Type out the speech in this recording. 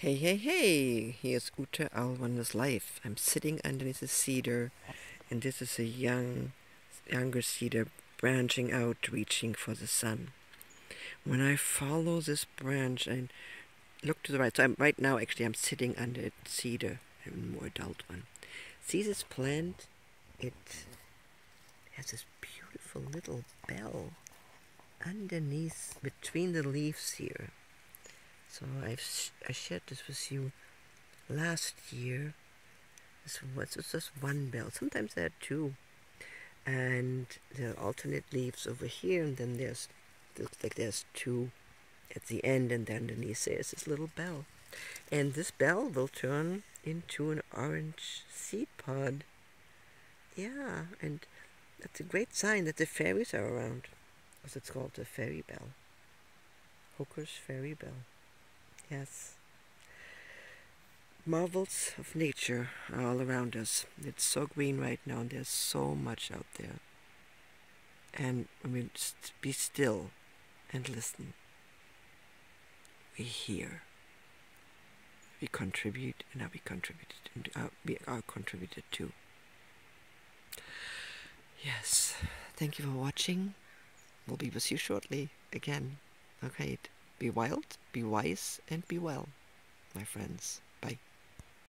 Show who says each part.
Speaker 1: Hey, hey, hey! Here's Ute Alwander's life. I'm sitting underneath a cedar, and this is a young, younger cedar branching out, reaching for the sun. When I follow this branch and look to the right, so I'm right now actually I'm sitting under a cedar, a more adult one. See this plant? It has this beautiful little bell underneath, between the leaves here. So I've sh I shared this with you last year. This was just one bell. Sometimes there are two, and there are alternate leaves over here, and then there's looks like there's two at the end, and then underneath there's this little bell, and this bell will turn into an orange seed pod. Yeah, and that's a great sign that the fairies are around, because it's called the fairy bell. Hooker's fairy bell. Yes. Marvels of nature are all around us. It's so green right now, and there's so much out there. And I mean, just be still and listen. We hear. We contribute, and are we contributed, and are, we are contributed to. Yes. Thank you for watching. We'll be with you shortly again. Okay. Be wild, be wise, and be well, my friends. Bye.